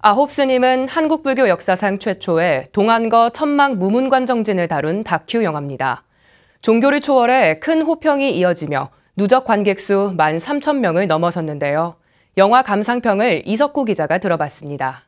아홉 스님은 한국 불교 역사상 최초의 동안거 천막 무문관 정진을 다룬 다큐 영화입니다. 종교를 초월해 큰 호평이 이어지며 누적 관객 수 1만 3천 명을 넘어섰는데요. 영화 감상평을 이석호 기자가 들어봤습니다.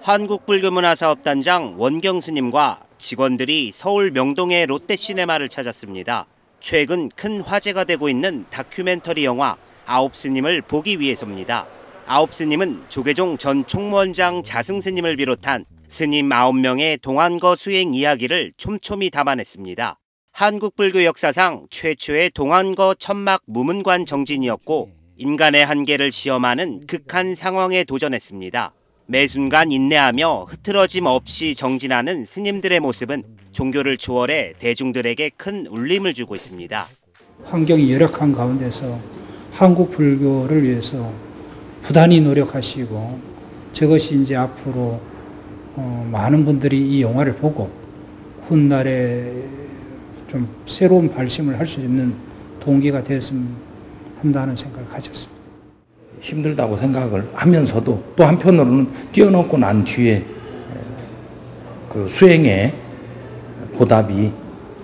한국불교문화사업단장 원경 스님과 직원들이 서울 명동의 롯데시네마를 찾았습니다. 최근 큰 화제가 되고 있는 다큐멘터리 영화 아홉 스님을 보기 위해서입니다. 아홉 스님은 조계종 전 총무원장 자승 스님을 비롯한 스님 아홉 명의 동안거 수행 이야기를 촘촘히 담아냈습니다. 한국 불교 역사상 최초의 동안거 천막 무문관 정진이었고 인간의 한계를 시험하는 극한 상황에 도전했습니다. 매 순간 인내하며 흐트러짐 없이 정진하는 스님들의 모습은 종교를 초월해 대중들에게 큰 울림을 주고 있습니다. 환경이 열악한 가운데서 한국 불교를 위해서 부단히 노력하시고 저것이 이제 앞으로 어, 많은 분들이 이 영화를 보고 훗날에 좀 새로운 발심을 할 수 있는 동기가 됐으면 한다는 생각을 가졌습니다. 힘들다고 생각을 하면서도 또 한편으로는 뛰어넘고 난 뒤에 그 수행의 보답이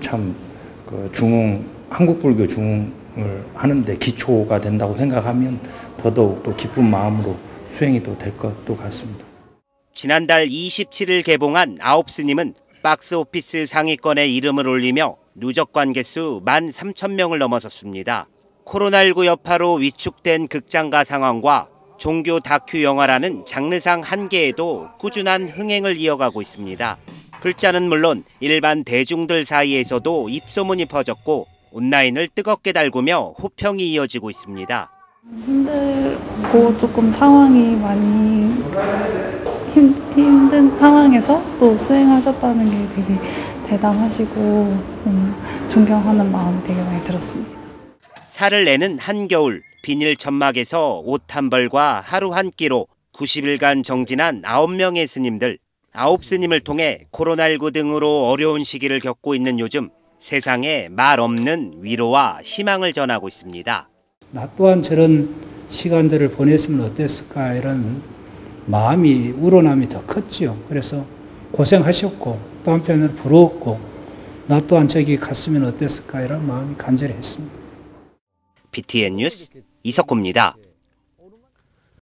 참그 중흥 한국 불교 중흥을 하는데 기초가 된다고 생각하면 더더욱 또 기쁜 마음으로 수행이 또 될 것도 같습니다. 지난달 27일 개봉한 아홉 스님은 박스 오피스 상위권에 이름을 올리며 누적 관객수 1만 3천 명을 넘어섰습니다. 코로나19 여파로 위축된 극장가 상황과 종교 다큐 영화라는 장르상 한계에도 꾸준한 흥행을 이어가고 있습니다. 글자는 물론 일반 대중들 사이에서도 입소문이 퍼졌고 온라인을 뜨겁게 달구며 호평이 이어지고 있습니다. 힘들고 조금 상황이 많이 힘, 힘든 상황에서 또 수행하셨다는 게 되게 대단하시고 음, 존경하는 마음이 되게 많이 들었습니다. 살을 내는 한겨울 비닐 천막에서 옷 한 벌과 하루 한 끼로 90일간 정진한 9명의 스님들. 아홉 스님을 통해 코로나19 등으로 어려운 시기를 겪고 있는 요즘 세상에 말 없는 위로와 희망을 전하고 있습니다. 나 또한 저런 시간들을 보냈으면 어땠을까 이런 마음이 우러남이 더 컸지요. 그래서 고생하셨고 또 한편으로 부러웠고 나 또한 저기 갔으면 어땠을까 이런 마음이 간절했습니다. BTN 뉴스 이석호입니다.